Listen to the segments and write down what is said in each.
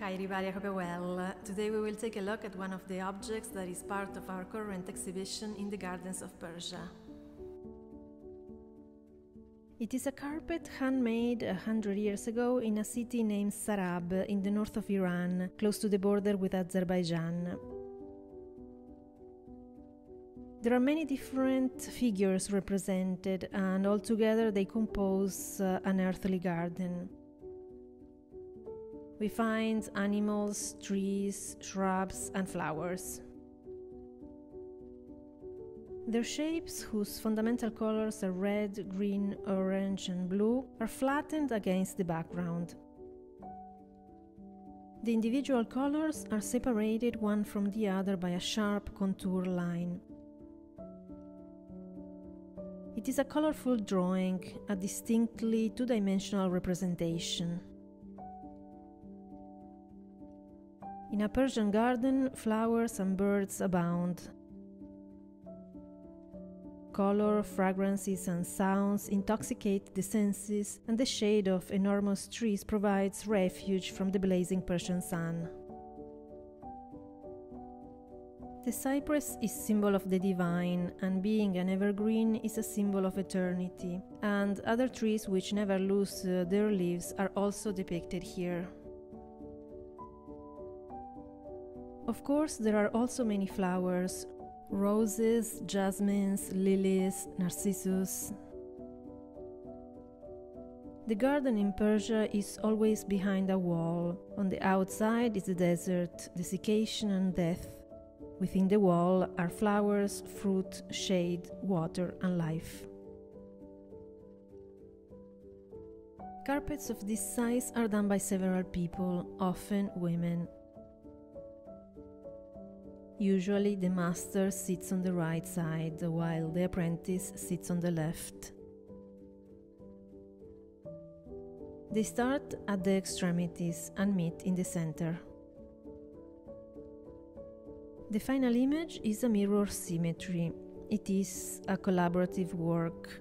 Hi everybody, I hope you're well. Today we will take a look at one of the objects that is part of our current exhibition in the gardens of Persia. It is a carpet handmade a hundred years ago in a city named Sarab in the north of Iran, close to the border with Azerbaijan. There are many different figures represented, and altogether they compose uh, an earthly garden. We find animals, trees, shrubs, and flowers. Their shapes, whose fundamental colors are red, green, orange, and blue, are flattened against the background. The individual colors are separated one from the other by a sharp contour line. It is a colorful drawing, a distinctly two dimensional representation. In a Persian garden, flowers and birds abound. Color, fragrances, and sounds intoxicate the senses, and the shade of enormous trees provides refuge from the blazing Persian sun. The cypress is symbol of the divine, and being an evergreen is a symbol of eternity, and other trees which never lose uh, their leaves are also depicted here. Of course, there are also many flowers roses, jasmines, lilies, narcissus. The garden in Persia is always behind a wall. On the outside is the desert, desiccation, and death. Within the wall are flowers, fruit, shade, water, and life. Carpets of this size are done by several people, often women. Usually, the master sits on the right side while the apprentice sits on the left. They start at the extremities and meet in the center. The final image is a mirror symmetry. It is a collaborative work.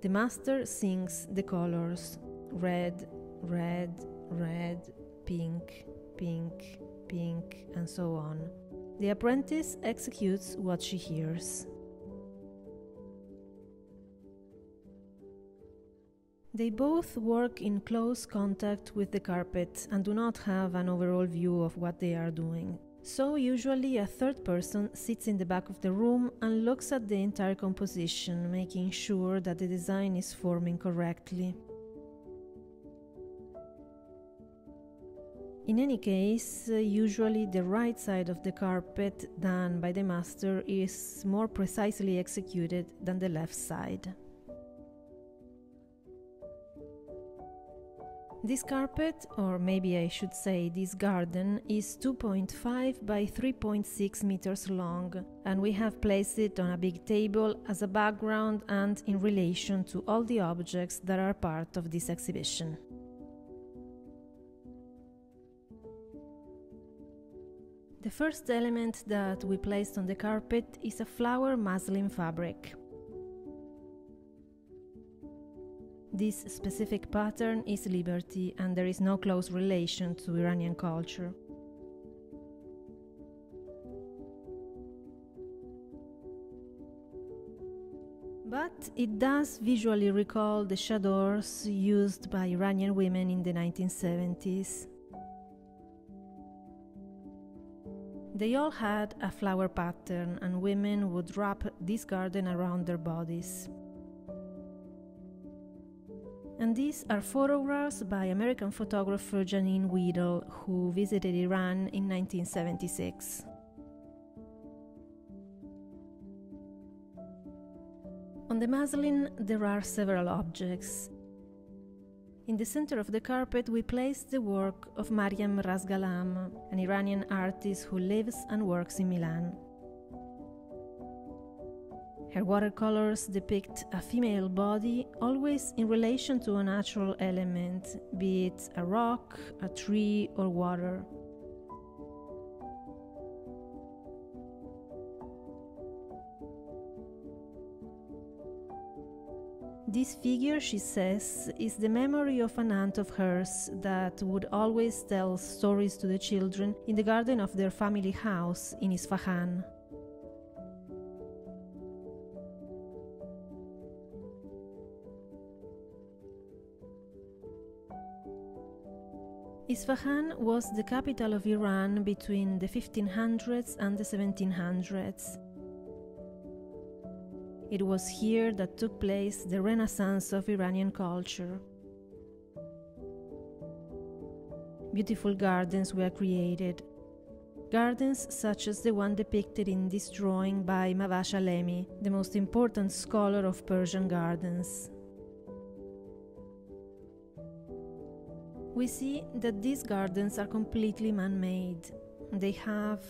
The master sings the colors red, red, red, pink, pink, pink, and so on. The apprentice executes what she hears. They both work in close contact with the carpet and do not have an overall view of what they are doing. So, usually, a third person sits in the back of the room and looks at the entire composition, making sure that the design is forming correctly. In any case, uh, usually the right side of the carpet done by the master is more precisely executed than the left side. This carpet, or maybe I should say this garden, is 2.5 by 3.6 meters long, and we have placed it on a big table as a background and in relation to all the objects that are part of this exhibition. The first element that we placed on the carpet is a flower muslin fabric. This specific pattern is liberty and there is no close relation to Iranian culture. But it does visually recall the chadors used by Iranian women in the 1970s. They all had a flower pattern, and women would wrap this garden around their bodies. And these are photographs by American photographer Janine Weedle, who visited Iran in 1976. On the muslin, there are several objects, in the center of the carpet, we place the work of Maryam Rastghalam, an Iranian artist who lives and works in Milan. Her watercolors depict a female body always in relation to a natural element, be it a rock, a tree, or water. This figure, she says, is the memory of an aunt of hers that would always tell stories to the children in the garden of their family house in Isfahan. Isfahan was the capital of Iran between the 1500s and the 1700s. It was here that took place the renaissance of Iranian culture. Beautiful gardens were created. Gardens such as the one depicted in this drawing by Mahvash Alemi, the most important scholar of Persian gardens. We see that these gardens are completely man made. They have,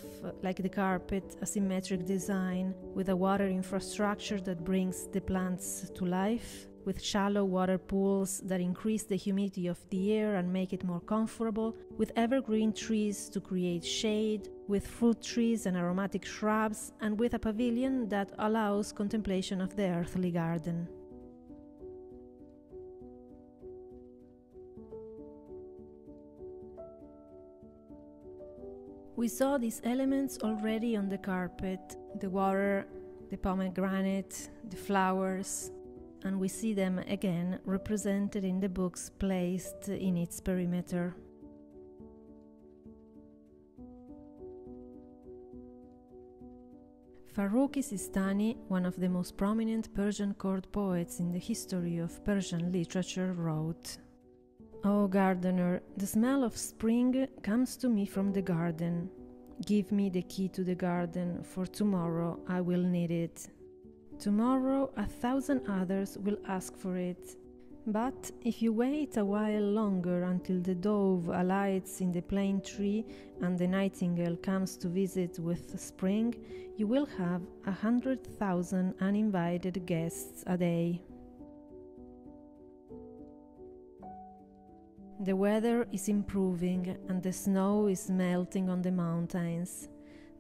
like the carpet, a symmetric design with a water infrastructure that brings the plants to life, with shallow water pools that increase the humidity of the air and make it more comfortable, with evergreen trees to create shade, with fruit trees and aromatic shrubs, and with a pavilion that allows contemplation of the earthly garden. We saw these elements already on the carpet the water, the pomegranate, the flowers, and we see them again represented in the books placed in its perimeter. Farrukhi Sistani, one of the most prominent Persian court poets in the history of Persian literature, wrote Oh, gardener, the smell of spring comes to me from the garden. Give me the key to the garden, for tomorrow I will need it. Tomorrow a thousand others will ask for it. But if you wait a while longer until the dove alights in the plane tree and the nightingale comes to visit with spring, you will have a hundred thousand uninvited guests a day. The weather is improving and the snow is melting on the mountains.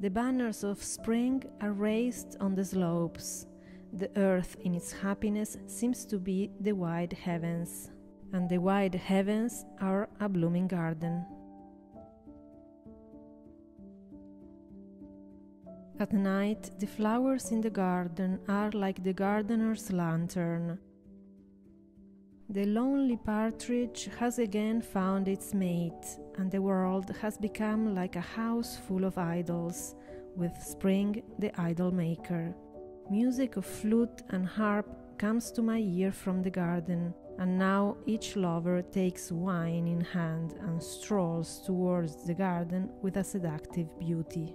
The banners of spring are raised on the slopes. The earth in its happiness seems to be the wide heavens, and the wide heavens are a blooming garden. At night, the flowers in the garden are like the gardener's lantern, the lonely partridge has again found its mate, and the world has become like a house full of idols, with Spring the idol maker. Music of flute and harp comes to my ear from the garden, and now each lover takes wine in hand and strolls towards the garden with a seductive beauty.